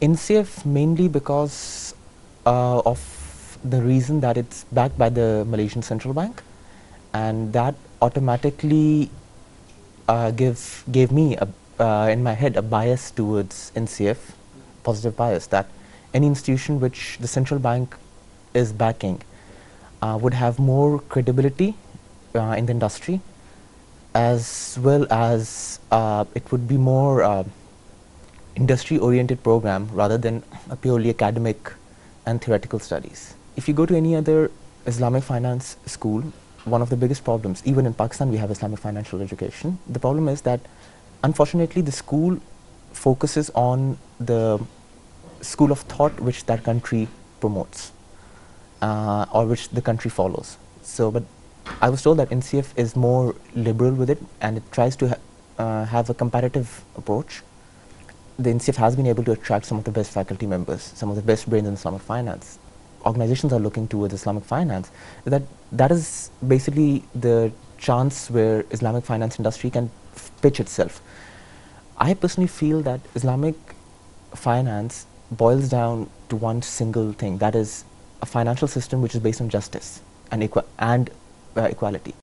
INCEIF mainly because uh, of the reason that it's backed by the Malaysian Central Bank and that automatically uh, gave me a, uh, in my head a bias towards INCEIF, positive bias that any institution which the central bank is backing uh, would have more credibility uh, in the industry as well as uh, it would be more uh, industry oriented program rather than a purely academic and theoretical studies. If you go to any other Islamic finance school, one of the biggest problems, even in Pakistan we have Islamic financial education, the problem is that unfortunately the school focuses on the school of thought which that country promotes uh, or which the country follows. So, but I was told that INCEIF is more liberal with it and it tries to ha uh, have a comparative approach. The INCEIF has been able to attract some of the best faculty members, some of the best brains in Islamic finance. Organizations are looking towards Islamic finance. That that is basically the chance where Islamic finance industry can pitch itself. I personally feel that Islamic finance boils down to one single thing that is a financial system which is based on justice and, equa and uh, equality.